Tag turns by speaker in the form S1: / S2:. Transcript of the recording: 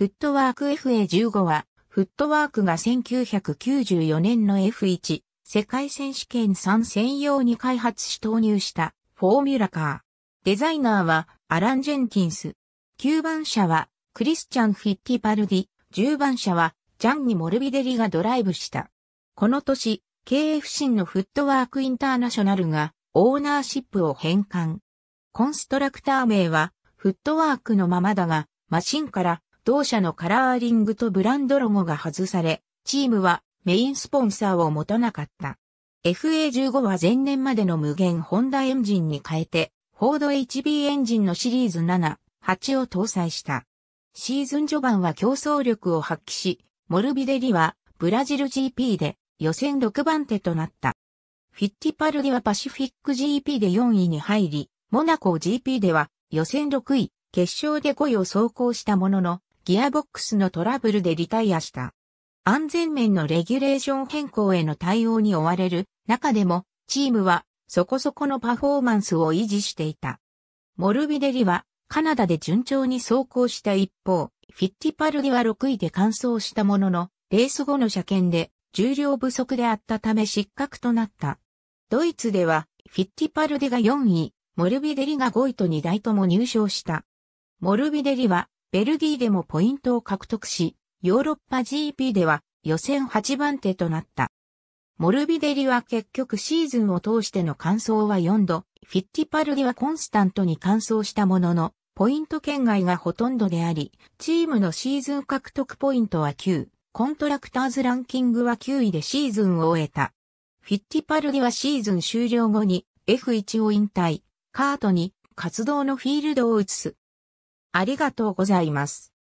S1: フットワーク FA15 は、フットワークが1994年の F1 世界選手権参戦用に開発し投入したフォーミュラカー。デザイナーはアラン・ジェンキンス。9番車はクリスチャン・フィッティパルディ。10番車はジャンニ・モルビデリがドライブした。この年、KFC のフットワークインターナショナルがオーナーシップを返還。コンストラクター名はフットワークのままだが、マシンから同社のカラーリングとブランドロゴが外され、チームはメインスポンサーを持たなかった。FA15 は前年までの無限ホンダエンジンに変えて、フォード HB エンジンのシリーズ7、8を搭載した。シーズン序盤は競争力を発揮し、モルビデリはブラジル GP で予選6番手となった。フィッティパルディはパシフィック GP で4位に入り、モナコ GP では予選6位、決勝で5位を走行したものの、ギアボックスのトラブルでリタイアした。安全面のレギュレーション変更への対応に追われる中でも、チームはそこそこのパフォーマンスを維持していた。モルビデリはカナダで順調に走行した一方、フィッティパルディは6位で完走したものの、レース後の車検で重量不足であったため失格となった。ドイツではフィッティパルディが4位、モルビデリが5位と2台とも入賞した。モルビデリはベルギーでもポイントを獲得し、ヨーロッパ GP では予選8番手となった。モルビデリは結局シーズンを通しての完走は4度、フィッティパルディはコンスタントに完走したものの、ポイント圏外がほとんどであり、チームのシーズン獲得ポイントは9、コントラクターズランキングは9位でシーズンを終えた。フィッティパルディはシーズン終了後に F1 を引退、カートに活動のフィールドを移す。ありがとうございます。